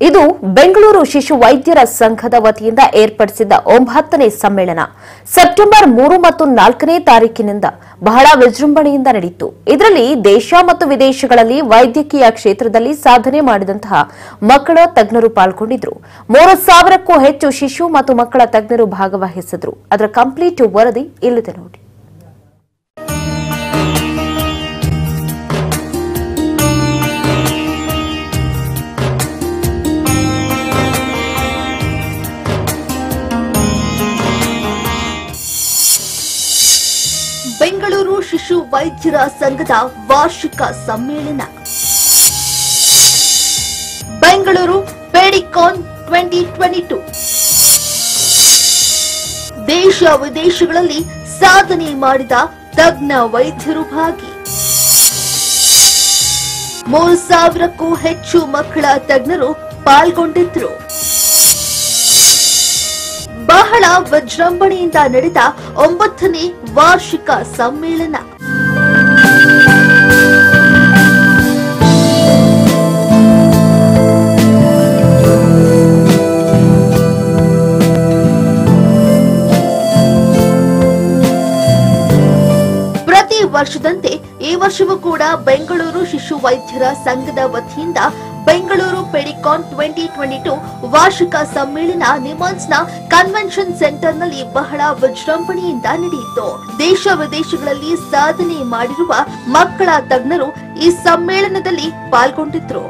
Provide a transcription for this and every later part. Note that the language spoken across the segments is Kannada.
ಇದು ಬೆಂಗಳೂರು ಶಿಶು ವೈದ್ಯರ ಸಂಘದ ವತಿಯಿಂದ ಏರ್ಪಡಿಸಿದ್ದ ಒಂಬತ್ತನೇ ಸಮ್ಮೇಳನ. ಸೆಪ್ಟೆಂಬರ್ ಮೂರು ಮತ್ತು ನಾಲ್ಕನೇ ತಾರೀಕಿನಿಂದ ಬಹಳ ವಿಜೃಂಭಣೆಯಿಂದ ನಡೆಯಿತು. ಇದರಲ್ಲಿ ದೇಶ ಮತ್ತು ವಿದೇಶಗಳಲ್ಲಿ ವೈದ್ಯಕೀಯ ಕ್ಷೇತ್ರದಲ್ಲಿ ಸಾಧನೆ ಮಾಡಿದಂತಹ ಮಕ್ಕಳ ತಜ್ಞರು ಪಾಲ್ಗೊಂಡಿದ್ರು. ಮೂರು ಸಾವಿರಕ್ಕೂ ಹೆಚ್ಚು ಶಿಶು ಮತ್ತು ಮಕ್ಕಳ ತಜ್ಞರು ಭಾಗವಹಿಸಿದ್ರು. ಅದರ ಕಂಪ್ಲೀಟ್ ವರದಿ ಇಲ್ಲಿದೆ ನೋಡಿ. ಬೆಂಗಳೂರು ಶಿಶು ವೈದ್ಯರ ಸಂಘದ ವಾರ್ಷಿಕ ಸಮ್ಮೇಳನ. Bengaluru Pedicon twenty twenty two. ದೇಶ ವಿದೇಶಗಳಲ್ಲಿ ಸಾಧನೆ ಮಾಡಿದ ತಜ್ಞ ವೈದ್ಯರು ಭಾಗಿ. ಮೂರು ಸಾವಿರಕ್ಕೂ ಹೆಚ್ಚು ಮಕ್ಕಳ ತಜ್ಞರು ಪಾಲ್ಗೊಂಡಿದ್ರು. ಬಹಳ ವಿಜೃಂಭಣೆಯಿಂದ ನಡೆದ ಒಂಬತ್ತನೇ ವಾರ್ಷಿಕ ಸಮ್ಮೇಳನ. ಪ್ರತಿ ವರ್ಷದಂತೆ ಈ ವರ್ಷವೂ ಕೂಡ ಬೆಂಗಳೂರು ಶಿಶು ವೈದ್ಯರ ಸಂಘದ ವತಿಯಿಂದ Bengaluru Pedicon twenty twenty two ವಾರ್ಷಿಕ ಸಮ್ಮೇಳನ ನಿಮಾನ್ಸ್ನ ಕನ್ವೆನ್ಷನ್ ಸೆಂಟರ್ನಲ್ಲಿ ಬಹಳ ವಿಜೃಂಭಣೆಯಿಂದ ನಡೆಯಿತು. ದೇಶ ವಿದೇಶಗಳಲ್ಲಿ ಸಾಧನೆ ಮಾಡಿರುವ ಮಕ್ಕಳ ತಜ್ಞರು ಈ ಸಮ್ಮೇಳನದಲ್ಲಿ ಪಾಲ್ಗೊಂಡಿದ್ರು.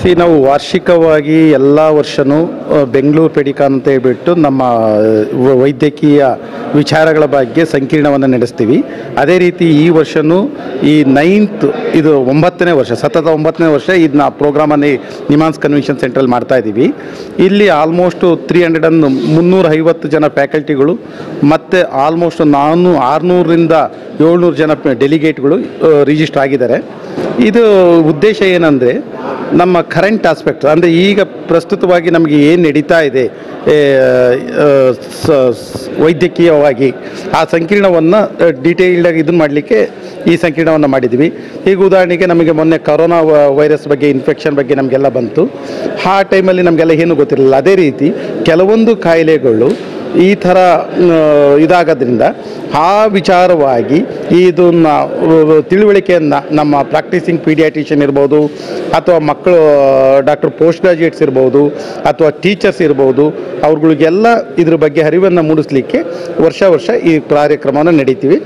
ಸಿ ನಾವು ವಾರ್ಷಿಕವಾಗಿ ಎಲ್ಲ ವರ್ಷನೂ ಆ, ಬೆಂಗಳೂರು ಪೆಡಿಕಾನ್ ಅಂತ ಹೇಳ್ಬಿಟ್ಟು ನಮ್ಮ ವೈದ್ಯಕೀಯ ವಿಚಾರಗಳ ಬಗ್ಗೆ ಸಂಕೀರ್ಣವನ್ನು ನಡೆಸ್ತೀವಿ. ಅದೇ ರೀತಿ ಈ ವರ್ಷನೂ ಈ ನೈನ್ತ್ ಇದು ಒಂಬತ್ತನೇ ವರ್ಷ ಸತತ ಒಂಬತ್ತನೇ ವರ್ಷ ಇದನ್ನ ಪ್ರೋಗ್ರಾಮನ್ನು ನಿಮಾನ್ಸ್ ಕನ್ವೆನ್ಷನ್ ಸೆಂಟ್ರಲ್ಲಿ ಮಾಡ್ತಾ ಇದ್ದೀವಿ. ಇಲ್ಲಿ ಆಲ್ಮೋಸ್ಟು ತ್ರೀ ಹಂಡ್ರೆಡ್ ಅಂಡ್ ಮುನ್ನೂರ ಐವತ್ತು ಜನ ಫ್ಯಾಕಲ್ಟಿಗಳು ಮತ್ತು ಆಲ್ಮೋಸ್ಟ್ ನಾನು ಆರುನೂರರಿಂದ ಏಳ್ನೂರು ಜನ ಡೆಲಿಗೇಟ್ಗಳು ರಿಜಿಸ್ಟರ್ ಆಗಿದ್ದಾರೆ. ಇದು ಉದ್ದೇಶ ಏನಂದರೆ ನಮ್ಮ ಕರೆಂಟ್ ಆಸ್ಪೆಕ್ಟ್ ಅಂದರೆ ಈಗ ಪ್ರಸ್ತುತವಾಗಿ ನಮಗೆ ಏನು ನಡೀತಾ ಇದೆ ವೈದ್ಯಕೀಯವಾಗಿ ಆ ಸಂಕೀರ್ಣವನ್ನು ಡೀಟೇಲ್ಡಾಗಿ ಇದನ್ನು ಮಾಡಲಿಕ್ಕೆ ಈ ಸಂಕೀರ್ಣವನ್ನು ಮಾಡಿದ್ವಿ. ಈಗ ಉದಾಹರಣೆಗೆ ನಮಗೆ ಮೊನ್ನೆ ಕರೋನಾ ವೈರಸ್ ಬಗ್ಗೆ ಇನ್ಫೆಕ್ಷನ್ ಬಗ್ಗೆ ನಮಗೆಲ್ಲ ಬಂತು. ಆ ಟೈಮಲ್ಲಿ ನಮಗೆಲ್ಲ ಏನೂ ಗೊತ್ತಿರಲಿಲ್ಲ. ಅದೇ ರೀತಿ ಕೆಲವೊಂದು ಕಾಯಿಲೆಗಳು ಈ ಥರ ಇದಾಗೋದ್ರಿಂದ ಆ ವಿಚಾರವಾಗಿ ಇದನ್ನ ತಿಳುವಳಿಕೆಯನ್ನು ನಮ್ಮ ಪ್ರಾಕ್ಟೀಸಿಂಗ್ ಪೀಡಿಯಾಟಿಷಿಯನ್ ಇರ್ಬೋದು, ಅಥವಾ ಮಕ್ಕಳು ಡಾಕ್ಟರ್ ಪೋಸ್ಟ್ ಗ್ರಾಜುಯೇಟ್ಸ್ ಇರ್ಬೋದು, ಅಥವಾ ಟೀಚರ್ಸ್ ಇರ್ಬೋದು, ಅವ್ರುಗಳಿಗೆಲ್ಲ ಇದ್ರ ಬಗ್ಗೆ ಅರಿವನ್ನು ಮೂಡಿಸ್ಲಿಕ್ಕೆ ವರ್ಷ ವರ್ಷ ಈ ಕಾರ್ಯಕ್ರಮವನ್ನು ನಡೀತೀವಿ.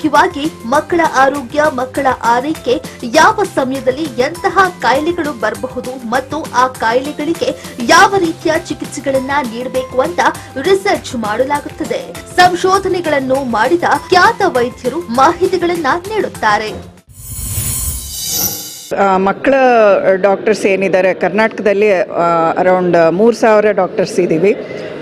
ಮುಖ್ಯವಾಗಿ ಮಕ್ಕಳ ಆರೋಗ್ಯ, ಮಕ್ಕಳ ಆರೈಕೆ, ಯಾವ ಸಮಯದಲ್ಲಿ ಎಂತಹ ಕಾಯಿಲೆಗಳು ಬರಬಹುದು ಮತ್ತು ಆ ಕಾಯಿಲೆಗಳಿಗೆ ಯಾವ ರೀತಿಯ ಚಿಕಿತ್ಸೆಗಳನ್ನ ನೀಡಬೇಕು ಅಂತ ರಿಸರ್ಚ್ ಮಾಡಲಾಗುತ್ತದೆ. ಸಂಶೋಧನೆಗಳನ್ನು ಮಾಡಿದ ಖ್ಯಾತ ವೈದ್ಯರು ಮಾಹಿತಿಗಳನ್ನ ನೀಡುತ್ತಾರೆ. ಮಕ್ಕಳ ಡಾಕ್ಟರ್ಸ್ ಏನಿದ್ದಾರೆ, ಕರ್ನಾಟಕದಲ್ಲಿ ಅರೌಂಡ್ ಮೂರು ಸಾವಿರ ಡಾಕ್ಟರ್ಸ್ ಇದ್ದೀವಿ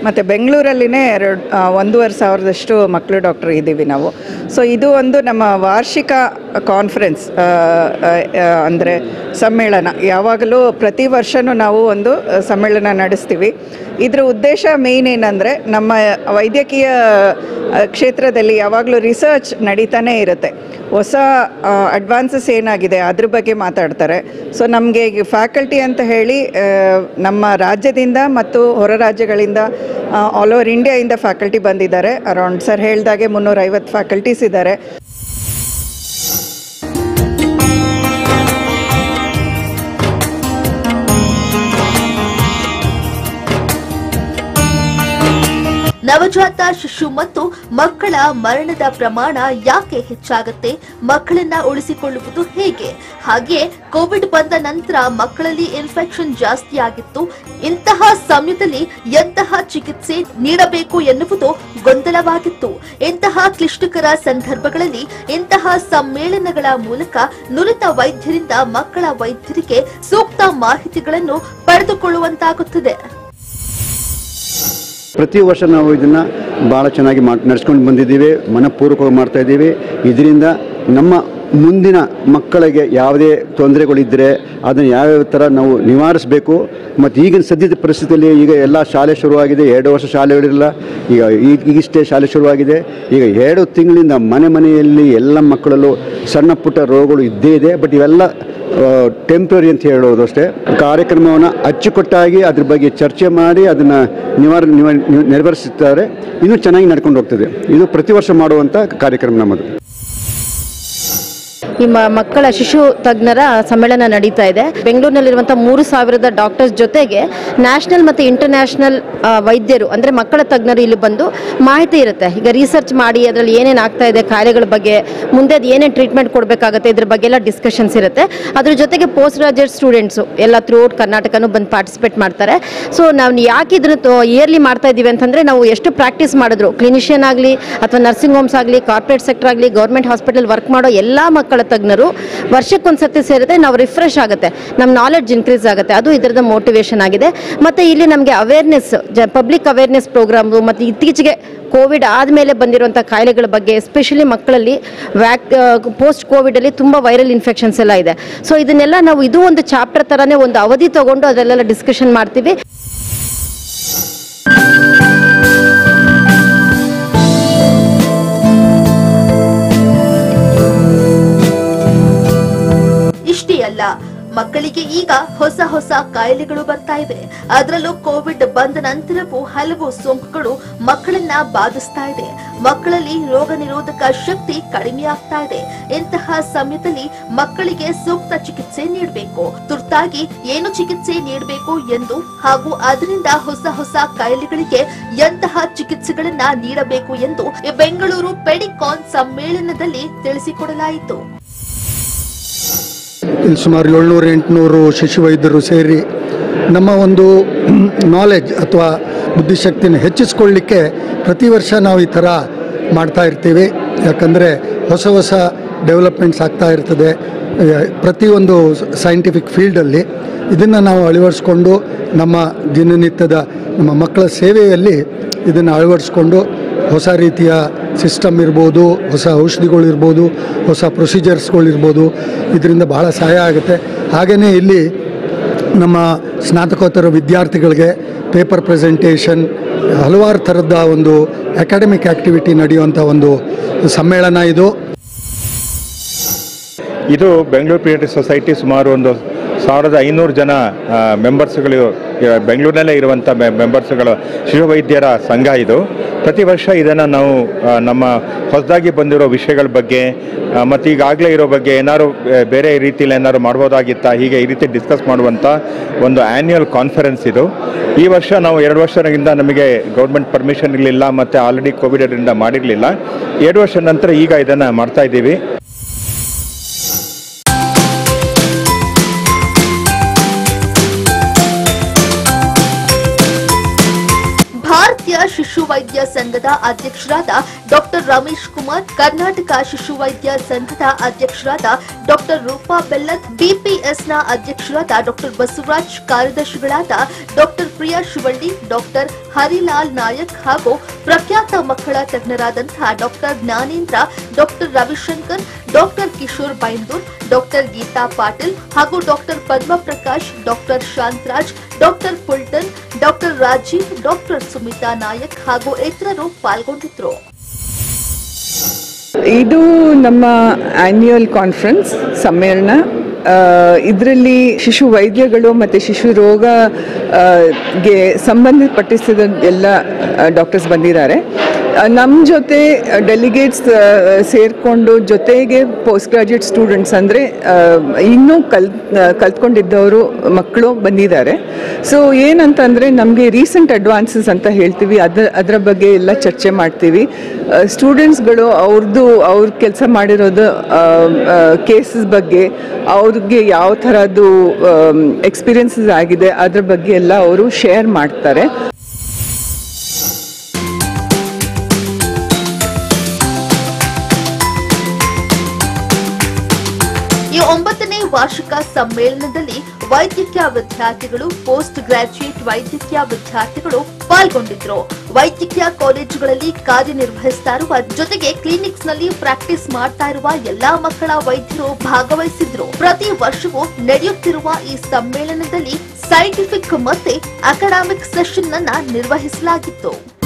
ಮತ್ತು ಬೆಂಗಳೂರಲ್ಲಿನೇ ಎರಡು ಒಂದೂವರೆ ಸಾವಿರದಷ್ಟು ಮಕ್ಕಳು ಡಾಕ್ಟರ್ ಇದ್ದೀವಿ ನಾವು. ಸೊ ಇದು ಒಂದು ನಮ್ಮ ವಾರ್ಷಿಕ ಕಾನ್ಫರೆನ್ಸ್ ಅಂದರೆ ಸಮ್ಮೇಳನ. ಯಾವಾಗಲೂ ಪ್ರತಿ ವರ್ಷವೂ ನಾವು ಒಂದು ಸಮ್ಮೇಳನ ನಡೆಸ್ತೀವಿ. ಇದರ ಉದ್ದೇಶ ಮೇಯ್ನ್ ಏನಂದರೆ ನಮ್ಮ ವೈದ್ಯಕೀಯ ಕ್ಷೇತ್ರದಲ್ಲಿ ಯಾವಾಗಲೂ ರಿಸರ್ಚ್ ನಡೀತಾನೇ ಇರುತ್ತೆ. ಹೊಸ ಅಡ್ವಾನ್ಸಸ್ ಏನಾಗಿದೆ ಅದ್ರ ಬಗ್ಗೆ ಮಾತಾಡ್ತಾರೆ. ಸೊ ನಮಗೆ ಫ್ಯಾಕಲ್ಟಿ ಅಂತ ಹೇಳಿ ನಮ್ಮ ರಾಜ್ಯದಿಂದ ಮತ್ತು ಹೊರ ರಾಜ್ಯಗಳಿಂದ ಆಲ್ ಓವರ್ ಇಂಡಿಯಾಯಿಂದ ಫ್ಯಾಕಲ್ಟಿ ಬಂದಿದ್ದಾರೆ. ಅರೌಂಡ್ ಸರ್ ಹೇಳ್ದಾಗೆ ಮುನ್ನೂರೈವತ್ತು ಫ್ಯಾಕಲ್ಟೀಸ್ ಇದ್ದಾರೆ. ನವಜಾತ ಶಿಶು ಮತ್ತು ಮಕ್ಕಳ ಮರಣದ ಪ್ರಮಾಣ ಯಾಕೆ ಹೆಚ್ಚಾಗುತ್ತೆ? ಮಕ್ಕಳನ್ನ ಉಳಿಸಿಕೊಳ್ಳುವುದು ಹೇಗೆ? ಹಾಗೆಯೇ ಕೋವಿಡ್ ಬಂದ ನಂತರ ಮಕ್ಕಳಲ್ಲಿ ಇನ್ಫೆಕ್ಷನ್ ಜಾಸ್ತಿ ಆಗಿತ್ತು. ಇಂತಹ ಸಮಯದಲ್ಲಿ ಎಂತಹ ಚಿಕಿತ್ಸೆ ನೀಡಬೇಕು ಎನ್ನುವುದು ಗೊಂದಲವಾಗಿತ್ತು. ಇಂತಹ ಕ್ಲಿಷ್ಟಕರ ಸಂದರ್ಭಗಳಲ್ಲಿ ಇಂತಹ ಸಮ್ಮೇಳನಗಳ ಮೂಲಕ ನುರಿತ ವೈದ್ಯರಿಂದ ಮಕ್ಕಳ ವೈದ್ಯರಿಗೆ ಸೂಕ್ತ ಮಾಹಿತಿಗಳನ್ನು ಪಡೆದುಕೊಳ್ಳುವಂತಾಗುತ್ತದೆ. ಪ್ರತಿ ವರ್ಷ ನಾವು ಇದನ್ನು ಭಾಳ ಚೆನ್ನಾಗಿ ಮಾಡಿ ನಡೆಸ್ಕೊಂಡು ಬಂದಿದ್ದೀವಿ ಮನಪೂರ್ವಕವಾಗಿ ಮಾಡ್ತಾ ಇದ್ದೀವಿ. ಇದರಿಂದ ನಮ್ಮ ಮುಂದಿನ ಮಕ್ಕಳಿಗೆ ಯಾವುದೇ ತೊಂದರೆಗಳಿದ್ದರೆ ಅದನ್ನು ಯಾವ್ಯಾವ ಥರ ನಾವು ನಿವಾರಿಸಬೇಕು. ಮತ್ತು ಈಗಿನ ಸದ್ಯದ ಪರಿಸ್ಥಿತಿಯಲ್ಲಿ ಈಗ ಎಲ್ಲ ಶಾಲೆ ಶುರುವಾಗಿದೆ. ಎರಡು ವರ್ಷ ಶಾಲೆಗಳಿರಲ್ಲ. ಈಗ ಈಗ ಈಗಿಷ್ಟೇ ಶಾಲೆ ಶುರುವಾಗಿದೆ. ಈಗ ಎರಡು ತಿಂಗಳಿಂದ ಮನೆ ಮನೆಯಲ್ಲಿ ಎಲ್ಲ ಮಕ್ಕಳಲ್ಲೂ ಸಣ್ಣ ಪುಟ್ಟ ರೋಗಗಳು ಇದ್ದೇ ಇದೆ. ಬಟ್ ಇವೆಲ್ಲ ಟೆಂಪ್ರರಿ ಅಂತ ಹೇಳೋದು ಅಷ್ಟೇ. ಕಾರ್ಯಕ್ರಮವನ್ನು ಅಚ್ಚುಕಟ್ಟಾಗಿ ಅದ್ರ ಬಗ್ಗೆ ಚರ್ಚೆ ಮಾಡಿ ಅದನ್ನು ನಿವಾರ ನಿವಾರ ನೆರವೇರಿಸುತ್ತಾರೆ ಇನ್ನೂ ಚೆನ್ನಾಗಿ ನಡ್ಕೊಂಡು ಹೋಗ್ತದೆ. ಇದು ಪ್ರತಿ ವರ್ಷ ಮಾಡುವಂಥ ಕಾರ್ಯಕ್ರಮ ನಮ್ಮದು. ಈ ಮಕ್ಕಳ ಶಿಶು ತಜ್ಞರ ಸಮ್ಮೇಳನ ನಡೀತಾ ಇದೆ. ಬೆಂಗಳೂರಿನಲ್ಲಿರುವಂಥ ಮೂರು ಸಾವಿರದ ಡಾಕ್ಟರ್ಸ್ ಜೊತೆಗೆ ನ್ಯಾಷನಲ್ ಮತ್ತು ಇಂಟರ್ನ್ಯಾಷನಲ್ ವೈದ್ಯರು, ಅಂದರೆ ಮಕ್ಕಳ ತಜ್ಞರು ಇಲ್ಲಿ ಬಂದು ಮಾಹಿತಿ ಇರುತ್ತೆ. ಈಗ ರಿಸರ್ಚ್ ಮಾಡಿ, ಅದರಲ್ಲಿ ಏನೇನು ಆಗ್ತಾ ಇದೆ ಕಾಯಿಲೆಗಳ ಬಗ್ಗೆ, ಮುಂದೆ ಅದು ಏನೇನು ಟ್ರೀಟ್ಮೆಂಟ್ ಕೊಡಬೇಕಾಗುತ್ತೆ, ಇದ್ರ ಬಗ್ಗೆ ಎಲ್ಲ ಡಿಸ್ಕಷನ್ಸ್ ಇರುತ್ತೆ. ಅದ್ರ ಜೊತೆಗೆ ಪೋಸ್ಟ್ ಗ್ರಾಜುಯೇಟ್ ಸ್ಟೂಡೆಂಟ್ಸು ಎಲ್ಲ ಥ್ರೂ ಔಟ್ ಕರ್ನಾಟಕನೂ ಬಂದು ಪಾರ್ಟಿಸಿಪೇಟ್ ಮಾಡ್ತಾರೆ. ಸೊ ನಾವು ಯಾಕೆ ಇದನ್ನು ಇಯರ್ಲಿ ಮಾಡ್ತಾ ಇದ್ದೀವಿ ಅಂತಂದರೆ ನಾವು ಎಷ್ಟು ಪ್ರಾಕ್ಟೀಸ್ ಮಾಡಿದ್ರು ಕ್ಲಿನಿಷಿಯನ್ ಆಗಲಿ, ಅಥವಾ ನರ್ಸಿಂಗ್ ಹೋಮ್ಸ್ ಆಗಲಿ ಕಾರ್ಪೊರೇಟ್ ಸೆಕ್ಟರ್ ಆಗಲಿ ಗೌರ್ಮೆಂಟ್ ಹಾಸ್ಪಿಟಲ್ ವರ್ಕ್ ಮಾಡೋ ಎಲ್ಲ ಮಕ್ಕಳ ತಜ್ಞರು ವರ್ಷಕ್ಕೊಂದ್ಸತಿ ಸೇರಿದ್ರೆ ನಾವು ರಿಫ್ರೆಶ್ ಆಗುತ್ತೆ. ನಮ್ಮ ನಾಲೆಡ್ಜ್ ಇನ್ಕ್ರೀಸ್ ಆಗುತ್ತೆ. ಅದು ಇದರದ ಮೋಟಿವೇಶನ್ ಆಗಿದೆ. ಮತ್ತು ಇಲ್ಲಿ ನಮಗೆ ಅವೇರ್ನೆಸ್ ಜ ಪಬ್ಲಿಕ್ ಅವೇರ್ನೆಸ್ ಪ್ರೋಗ್ರಾಮು ಮತ್ತು ಇತ್ತೀಚೆಗೆ ಕೋವಿಡ್ ಆದಮೇಲೆ ಬಂದಿರುವಂಥ ಕಾಯಿಲೆಗಳ ಬಗ್ಗೆ ಎಸ್ಪೆಷಲಿ ಮಕ್ಕಳಲ್ಲಿ ವ್ಯಾಕ್ ಪೋಸ್ಟ್ ಕೋವಿಡಲ್ಲಿ ತುಂಬ ವೈರಲ್ ಇನ್ಫೆಕ್ಷನ್ಸ್ ಎಲ್ಲ ಇದೆ. ಸೊ ಇದನ್ನೆಲ್ಲ ನಾವು ಇದು ಒಂದು ಚಾಪ್ಟರ್ ಥರನೇ ಒಂದು ಅವಧಿ ತಗೊಂಡು ಅದರಲ್ಲೆಲ್ಲ ಡಿಸ್ಕಷನ್ ಮಾಡ್ತೀವಿ. ಇಷ್ಟೇ ಅಲ್ಲ ಮಕ್ಕಳಿಗೆ ಈಗ ಹೊಸ ಹೊಸ ಕಾಯಿಲೆಗಳು ಬರ್ತಾ ಇವೆ. ಅದರಲ್ಲೂ ಕೋವಿಡ್ ಬಂದ ನಂತರವೂ ಹಲವು ಸೋಂಕುಗಳು ಮಕ್ಕಳನ್ನ ಬಾಧಿಸ್ತಾ ಇದೆ. ಮಕ್ಕಳಲ್ಲಿ ರೋಗ ನಿರೋಧಕ ಶಕ್ತಿ ಕಡಿಮೆ ಆಗ್ತಾ ಇದೆ. ಇಂತಹ ಸಮಯದಲ್ಲಿ ಮಕ್ಕಳಿಗೆ ಸೂಕ್ತ ಚಿಕಿತ್ಸೆ ನೀಡಬೇಕು. ತುರ್ತಾಗಿ ಏನು ಚಿಕಿತ್ಸೆ ನೀಡಬೇಕು ಎಂದು ಹಾಗೂ ಅದರಿಂದ ಹೊಸ ಹೊಸ ಕಾಯಿಲೆಗಳಿಗೆ ಎಂತಹ ಚಿಕಿತ್ಸೆಗಳನ್ನ ನೀಡಬೇಕು ಎಂದು ಬೆಂಗಳೂರು ಪೆಡಿಕಾನ್ ಸಮ್ಮೇಳನದಲ್ಲಿ ತಿಳಿಸಿಕೊಡಲಾಯಿತು. ಇಲ್ಲಿ ಸುಮಾರು ಏಳ್ನೂರು, ಎಂಟುನೂರು ಶಿಶು ವೈದ್ಯರು ಸೇರಿ ನಮ್ಮ ಒಂದು ನಾಲೆಜ್ ಅಥವಾ ಬುದ್ಧಿಶಕ್ತಿನ ಹೆಚ್ಚಿಸ್ಕೊಳ್ಳಿಕ್ಕೆ ಪ್ರತಿ ವರ್ಷ ನಾವು ಈ ಥರ ಮಾಡ್ತಾ ಇರ್ತೀವಿ. ಯಾಕಂದರೆ ಹೊಸ ಹೊಸ ಡೆವಲಪ್ಮೆಂಟ್ಸ್ ಆಗ್ತಾ ಇರ್ತದೆ. ಪ್ರತಿಯೊಂದು ಸೈಂಟಿಫಿಕ್ ಫೀಲ್ಡಲ್ಲಿ ಇದನ್ನು ನಾವು ಅಳವಡಿಸ್ಕೊಂಡು ನಮ್ಮ ದಿನನಿತ್ಯದ ನಮ್ಮ ಮಕ್ಕಳ ಸೇವೆಯಲ್ಲಿ ಇದನ್ನು ಅಳವಡಿಸ್ಕೊಂಡು ಹೊಸ ರೀತಿಯ ಸಿಸ್ಟಮ್ ಇರ್ಬೋದು, ಹೊಸ ಔಷಧಿಗಳಿರ್ಬೋದು, ಹೊಸ ಪ್ರೊಸೀಜರ್ಸ್ಗಳಿರ್ಬೋದು, ಇದರಿಂದ ಬಹಳ ಸಹಾಯ ಆಗುತ್ತೆ. ಹಾಗೆಯೇ ಇಲ್ಲಿ ನಮ್ಮ ಸ್ನಾತಕೋತ್ತರ ವಿದ್ಯಾರ್ಥಿಗಳಿಗೆ ಪೇಪರ್ ಪ್ರೆಸೆಂಟೇಷನ್, ಹಲವಾರು ಥರದ ಒಂದು ಅಕಾಡೆಮಿಕ್ ಆ್ಯಕ್ಟಿವಿಟಿ ನಡೆಯುವಂಥ ಒಂದು ಸಮ್ಮೇಳನ ಇದು. ಇದು ಬೆಂಗಳೂರು ಪೀಡಿಯಾಟ್ರಿಕ್ ಸೊಸೈಟಿ ಸುಮಾರು ಒಂದು ಸಾವಿರದ ಐನೂರು ಜನ ಮೆಂಬರ್ಸ್ಗಳು ಬೆಂಗಳೂರಿನಲ್ಲೇ ಇರುವಂಥ ಮೆಂಬರ್ಸ್ಗಳು ಶಿಶುವೈದ್ಯರ ಸಂಘ ಇದು. ಪ್ರತಿ ವರ್ಷ ಇದನ್ನು ನಾವು ನಮ್ಮ ಹೊಸದಾಗಿ ಬಂದಿರೋ ವಿಷಯಗಳ ಬಗ್ಗೆ ಮತ್ತು ಈಗಾಗಲೇ ಇರೋ ಬಗ್ಗೆ ಏನಾದ್ರು ಬೇರೆ ರೀತಿಯಲ್ಲಿ ಏನಾದ್ರು ಮಾಡ್ಬೋದಾಗಿತ್ತಾ, ಹೀಗೆ ಈ ರೀತಿ ಡಿಸ್ಕಸ್ ಮಾಡುವಂಥ ಒಂದು ಆ್ಯನ್ಯುಯಲ್ ಕಾನ್ಫರೆನ್ಸ್ ಇದು. ಈ ವರ್ಷ ನಾವು ಎರಡು ವರ್ಷದಿಂದ ನಮಗೆ ಗೌರ್ಮೆಂಟ್ ಪರ್ಮಿಷನ್ ಇರಲಿಲ್ಲ, ಮತ್ತು ಆಲ್ರೆಡಿ ಕೋವಿಡ್ ಅದರಿಂದ ಮಾಡಿರಲಿಲ್ಲ. ಎರಡು ವರ್ಷ ನಂತರ ಈಗ ಇದನ್ನು ಮಾಡ್ತಾ ಇದ್ದೀವಿ. ಶಿಶು ವೈದ್ಯ ಸಂಘದ ಅಧ್ಯಕ್ಷರಾದ ಡಾಕ್ಟರ್ ರಮೇಶ್ ಕುಮಾರ್, ಕರ್ನಾಟಕ ಶಿಶು ವೈದ್ಯ ಸಂಘದ ಅಧ್ಯಕ್ಷರಾದ ಡಾಕ್ಟರ್ ರೂಪಾ ಬೆಲ್ಲದ್ ಬಿಪಿಎಸ್ನ ಅಧ್ಯಕ್ಷರಾದ ಡಾಕ್ಟರ್ ಬಸವರಾಜ್ ಕಾರ್ಯದರ್ಶಿಗಳಾದ ಡಾಕ್ಟರ್ ಪ್ರಿಯಾ ಶಿವಳ್ಳಿ, ಡಾಕ್ಟರ್ ಹರಿಲಾಲ್ ನಾಯಕ್ ಹಾಗೂ ಪ್ರಖ್ಯಾತ ಮಕ್ಕಳ ತಜ್ಞರಾದಂತಹ doctor Jnanendra, doctor Ravishankar, doctor Kishore Byndoor, doctor Geetha Patil ಹಾಗೂ doctor Padma Prakash doctor Shantaraj, doctor Fulton doctor Rajeev, doctor Sumitha Nayak ಹಾಗೂ ಇತರರು ಪಾಲ್ಗೊಂಡಿದ್ರು. ಇದು ನಮ್ಮ ಆನ್ಯುಯಲ್ ಕಾನ್ಫರೆನ್ಸ್ ಸಮ್ಮೇಳನ. ಇದರಲ್ಲಿ ಶಿಶು ವೈದ್ಯಗಳು ಮತ್ತು ಶಿಶು ರೋಗ ಗೆ ಸಂಬಂಧಪಟ್ಟಿಸಿದ ಎಲ್ಲ ಡಾಕ್ಟರ್ಸ್ ಬಂದಿದ್ದಾರೆ. ನಮ್ಮ ಜೊತೆ ಡೆಲಿಗೇಟ್ಸ್ ಸೇರಿಕೊಂಡು ಜೊತೆಗೆ ಪೋಸ್ಟ್ ಗ್ರಾಜ್ಯುಯೇಟ್ ಸ್ಟೂಡೆಂಟ್ಸ್ ಅಂದರೆ ಇನ್ನೂ ಕಲ್ ಕಲ್ತ್ಕೊಂಡಿದ್ದವರು ಮಕ್ಕಳು ಬಂದಿದ್ದಾರೆ. ಸೊ ಏನಂತಂದರೆ, ನಮಗೆ ರೀಸೆಂಟ್ ಅಡ್ವಾನ್ಸಸ್ ಅಂತ ಹೇಳ್ತೀವಿ. ಅದರ ಅದರ ಬಗ್ಗೆ ಎಲ್ಲ ಚರ್ಚೆ ಮಾಡ್ತೀವಿ. ಸ್ಟೂಡೆಂಟ್ಸ್ಗಳು ಅವ್ರದ್ದು ಅವ್ರ ಕೆಲಸ ಮಾಡಿರೋದು ಕೇಸಸ್ ಬಗ್ಗೆ, ಅವ್ರಿಗೆ ಯಾವ ಥರದ್ದು ಎಕ್ಸ್ಪೀರಿಯನ್ಸಸ್ ಆಗಿದೆ, ಅದ್ರ ಬಗ್ಗೆ ಎಲ್ಲ ಅವರು ಶೇರ್ ಮಾಡ್ತಾರೆ. ವಾರ್ಷಿಕ ಸಮ್ಮೇಳನದಲ್ಲಿ ವೈದ್ಯಕೀಯ ವಿದ್ಯಾರ್ಥಿಗಳು, ಪೋಸ್ಟ್ ಗ್ರಾಜ್ಯುಯೇಟ್ ವೈದ್ಯಕೀಯ ವಿದ್ಯಾರ್ಥಿಗಳು ಪಾಲ್ಗೊಂಡಿದ್ರು. ವೈದ್ಯಕೀಯ ಕಾಲೇಜುಗಳಲ್ಲಿ ಕಾರ್ಯನಿರ್ವಹಿಸ್ತಾ ಇರುವ ಜೊತೆಗೆ ಕ್ಲಿನಿಕ್ಸ್ನಲ್ಲಿ ಪ್ರಾಕ್ಟೀಸ್ ಮಾಡ್ತಾ ಇರುವ ಎಲ್ಲಾ ಮಕ್ಕಳ ವೈದ್ಯರು ಭಾಗವಹಿಸಿದ್ರು. ಪ್ರತಿ ವರ್ಷವೂ ನಡೆಯುತ್ತಿರುವ ಈ ಸಮ್ಮೇಳನದಲ್ಲಿ ಸೈಂಟಿಫಿಕ್ ಮತ್ತೆ ಅಕಾಡೆಮಿಕ್ ಸೆಷನ್ ಅನ್ನ ನಿರ್ವಹಿಸಲಾಗಿತ್ತು.